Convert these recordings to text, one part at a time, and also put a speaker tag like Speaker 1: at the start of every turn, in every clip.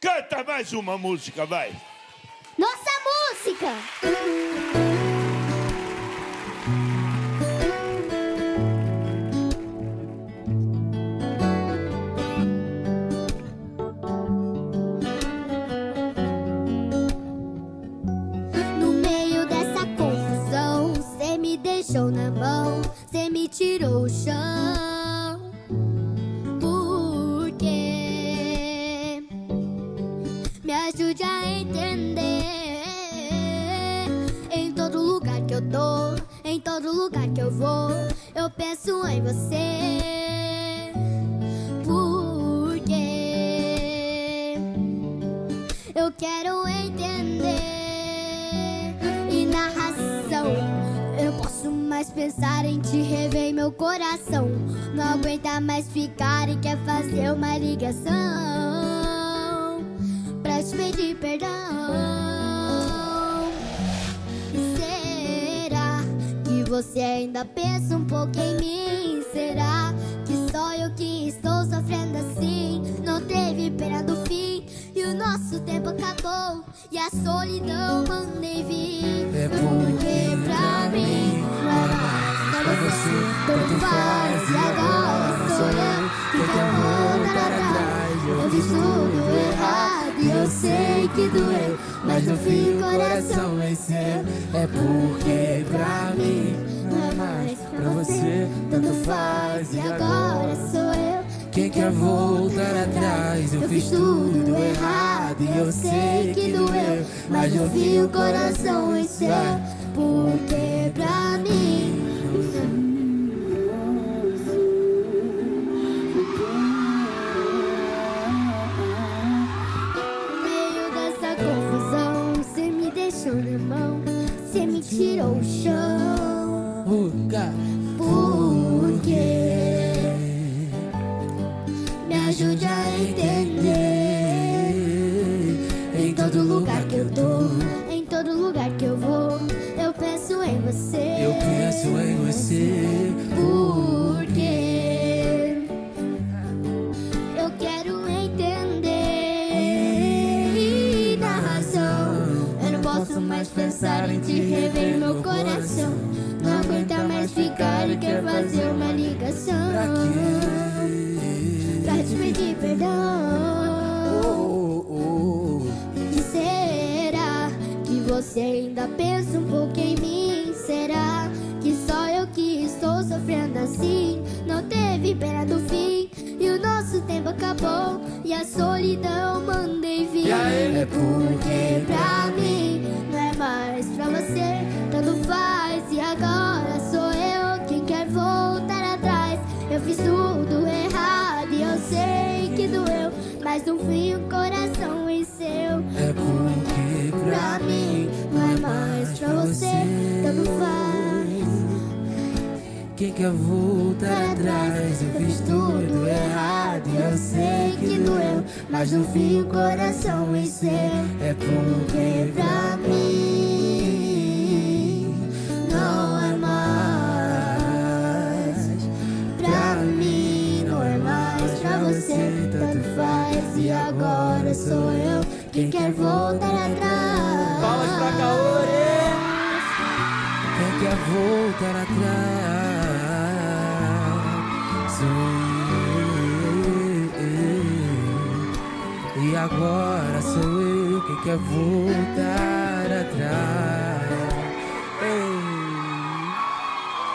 Speaker 1: Canta mais uma música, vai.
Speaker 2: Nossa música! No meio dessa confusão, cê me deixou na mão, cê me tirou o chão. Mais pensar em te rever meu coração. Não aguenta mais ficar e quer fazer uma ligação pra te pedir perdão. Será que você ainda pensa um pouco em mim? Será que só eu que estou sofrendo assim? Não teve pena do fim e o nosso tempo acabou e a solidão mandei vir.
Speaker 3: É porque
Speaker 2: pra mim tanto faz e agora sou eu que quer voltar atrás. Eu fiz tudo errado e eu sei que doeu, mas no fim o coração venceu.
Speaker 3: É porque pra mim
Speaker 2: Não é mais pra você, tanto faz e agora sou eu.
Speaker 3: Quem quer voltar atrás? Eu fiz tudo errado e eu sei que doeu,
Speaker 2: mas no fim o coração venceu. Porque pra mim. Deixou na mão, você me tirou o chão. Por quê? Me ajude a entender. Em todo lugar que eu tô, em todo lugar que eu vou, eu penso em você.
Speaker 3: eu penso em você.
Speaker 2: Pensar em te rever meu coração. Não aguenta mais ficar e quer fazer uma ligação
Speaker 3: Pra quê?
Speaker 2: pra te pedir perdão.
Speaker 3: Oh, oh,
Speaker 2: E será que você ainda pensa um pouco em mim? Será que só eu que estou sofrendo assim? Não teve pena do fim e o nosso tempo acabou e a solidão mandei vir.
Speaker 3: E?
Speaker 2: É porque pra mim é mais pra você, tanto faz e agora sou eu quem quer voltar atrás. Eu fiz tudo errado e eu sei que doeu, mas no fim o coração venceu.
Speaker 3: é porque
Speaker 2: Pra mim não é mais pra você, tanto faz.
Speaker 3: Quem quer voltar atrás? Eu fiz tudo errado e eu sei que doeu,
Speaker 2: mas no fim o coração venceu.
Speaker 3: É porque
Speaker 2: Pra mim E agora sou eu quem quer voltar atrás.
Speaker 3: Palmas pra Kaori! Quem quer voltar atrás? Sou eu. E agora sou eu quem quer voltar atrás.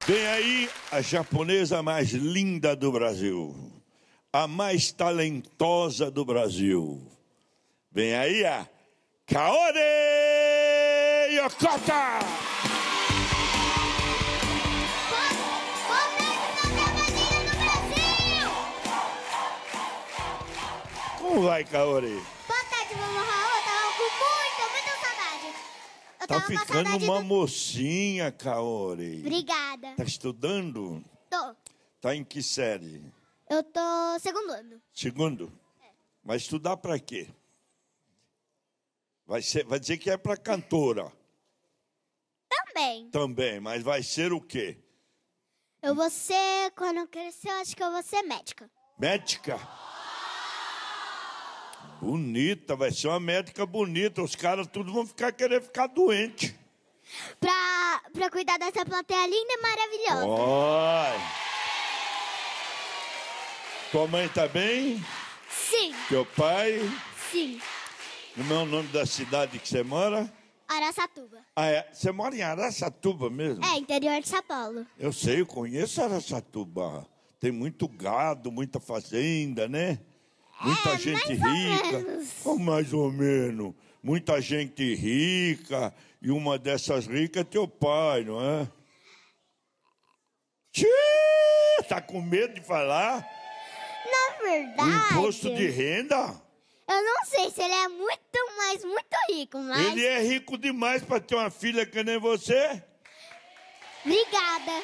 Speaker 1: Vem aí a japonesa mais linda do Brasil. A mais talentosa do Brasil. Vem aí a Kaori Yokota! Como vai, Kaori?
Speaker 2: Boa tarde, vovó Raul. Tava com muita, muita saudade. Eu
Speaker 1: Tá ficando uma
Speaker 2: do-
Speaker 1: mocinha, Kaori.
Speaker 2: Obrigada.
Speaker 1: Tá estudando?
Speaker 2: Tô.
Speaker 1: Tá em que série?
Speaker 2: Eu tô segundo ano.
Speaker 1: Segundo? É. Vai estudar para quê? Vai, ser, vai dizer que é para cantora.
Speaker 2: Também.
Speaker 1: Também, mas vai ser o quê?
Speaker 2: Eu vou ser, quando eu crescer, eu acho que eu vou ser médica.
Speaker 1: Médica? Bonita, vai ser uma médica bonita. Os caras tudo vão ficar querer ficar doente.
Speaker 2: Pra, pra cuidar dessa plateia linda e maravilhosa.
Speaker 1: Oi. Tua mãe está bem?
Speaker 2: Sim.
Speaker 1: Teu pai?
Speaker 2: Sim.
Speaker 1: Como é o nome da cidade que você mora?
Speaker 2: Araçatuba.
Speaker 1: Ah, é. Você mora em Araçatuba mesmo?
Speaker 2: É, interior de São Paulo.
Speaker 1: Eu sei, eu conheço Araçatuba. Tem muito gado, muita fazenda, né? Muita
Speaker 2: é,
Speaker 1: gente rica.
Speaker 2: Ou
Speaker 1: ou oh, mais ou menos. Muita gente rica. E uma dessas ricas é teu pai, não é? Tchê! Tá com medo de falar?
Speaker 2: verdade.
Speaker 1: O imposto de renda?
Speaker 2: Eu não sei se ele é muito, mas muito rico, mas.
Speaker 1: Ele é rico demais para ter uma filha que nem você?
Speaker 2: Obrigada.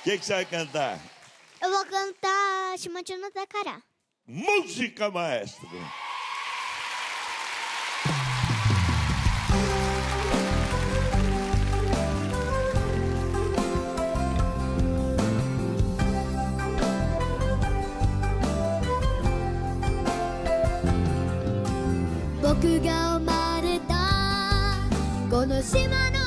Speaker 1: O que, que você vai cantar?
Speaker 2: Eu vou cantar Chimantino Tacará.
Speaker 1: Música, maestro.
Speaker 2: 僕が生まれた。この島の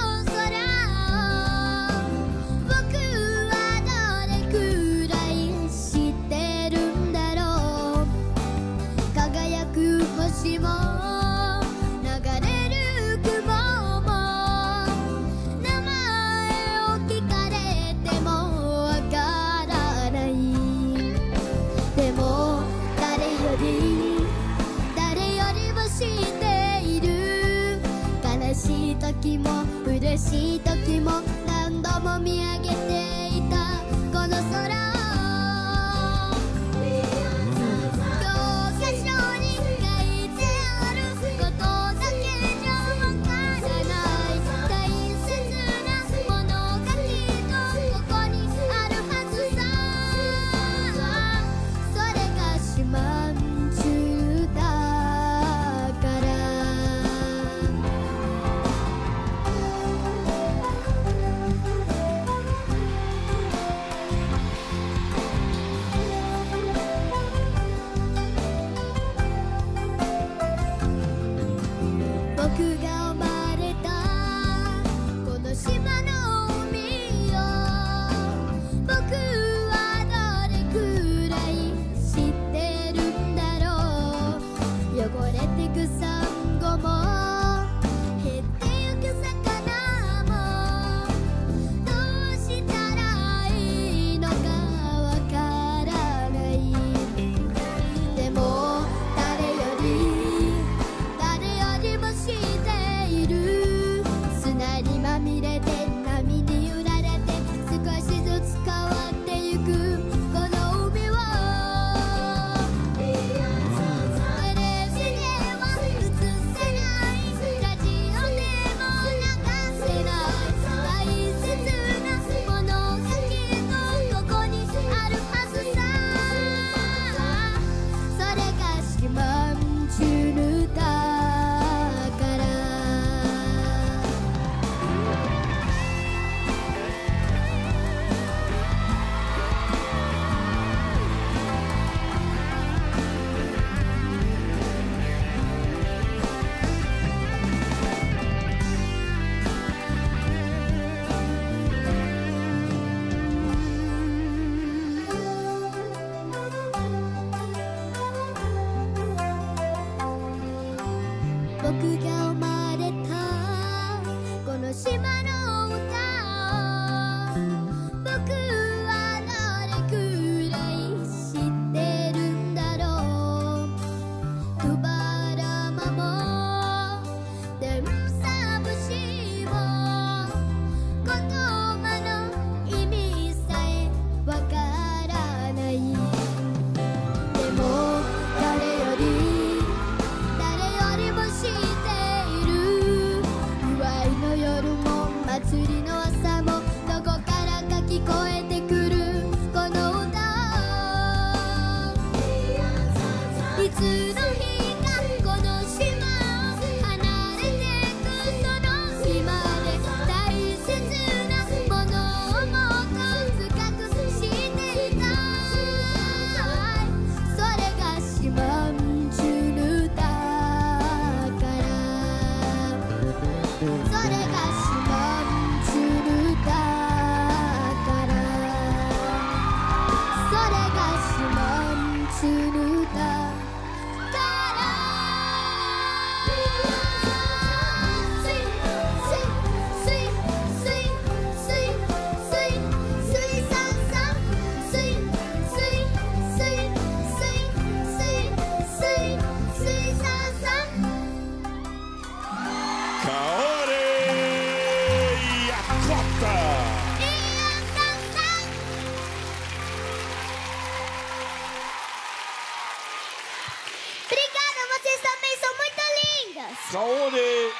Speaker 1: Kaore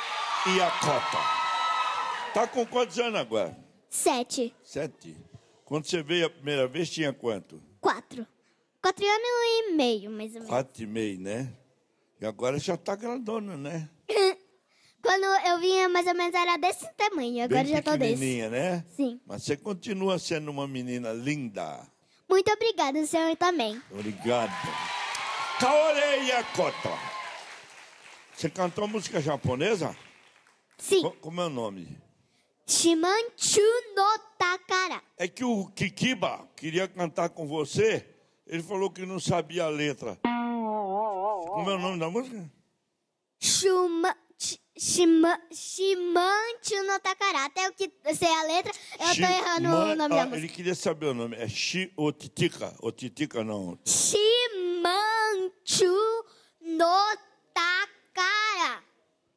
Speaker 1: Iacota. Tá com quantos anos agora?
Speaker 2: Sete.
Speaker 1: Sete. Quando você veio a primeira vez, tinha quanto?
Speaker 2: Quatro. Quatro anos e meio, mais ou menos.
Speaker 1: Quatro e meio, né? E agora já tá grandona, né?
Speaker 2: Quando eu vinha, mais ou menos, era desse tamanho. Agora
Speaker 1: Bem
Speaker 2: já tô desse.
Speaker 1: né?
Speaker 2: Sim.
Speaker 1: Mas você continua sendo uma menina linda.
Speaker 2: Muito obrigada, senhor também.
Speaker 1: Obrigado. Kaore Iacota. Você cantou música japonesa?
Speaker 2: Sim.
Speaker 1: Co- Como é o nome?
Speaker 2: Shimanchu no Takara.
Speaker 1: É que o Kikiba queria cantar com você, ele falou que não sabia a letra. Como é o nome da música?
Speaker 2: Shuma, sh- shima, Shimanchu no Takara. Até eu que sei a letra, eu tô errando o
Speaker 1: Shiman-
Speaker 2: nome
Speaker 1: ah,
Speaker 2: da
Speaker 1: Ele
Speaker 2: música.
Speaker 1: queria saber o nome. É Shi Otitica. Otitica não.
Speaker 2: Shimanchu no Takara.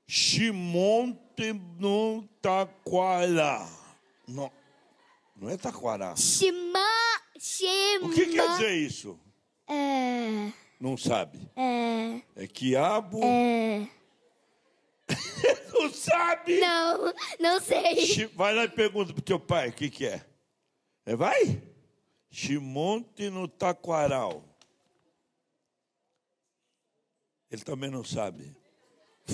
Speaker 1: Shimonte no Taquara. Não, não é Taquara.
Speaker 2: Shima.
Speaker 1: O que quer dizer isso?
Speaker 2: É,
Speaker 1: Não sabe.
Speaker 2: é,
Speaker 1: É quiabo.
Speaker 2: é.
Speaker 1: Não sabe?
Speaker 2: Não, não sei.
Speaker 1: Vai lá e pergunta pro teu pai o que, que é. é. Vai? Chimonte no Taquaral. Ele também não sabe.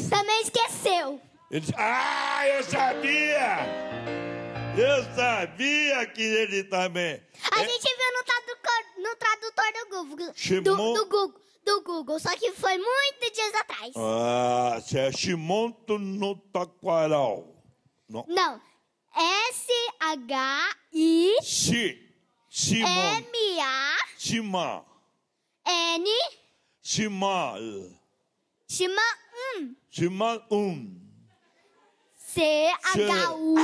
Speaker 2: Também esqueceu.
Speaker 1: Ele diz, ah, eu sabia! Eu sabia que ele também.
Speaker 2: A
Speaker 1: É,
Speaker 2: gente viu no tradutor, no tradutor do Google.
Speaker 1: Shimon-
Speaker 2: Do, do Google. Do Google, só que foi muitos dias atrás.
Speaker 1: Ah, se é Chimonto no Taquaral. Não.
Speaker 2: Não. S-H-I-M-A
Speaker 1: Si. Simon. Sima.
Speaker 2: N
Speaker 1: Simal.
Speaker 2: chama um.
Speaker 1: Simal um.
Speaker 2: C H U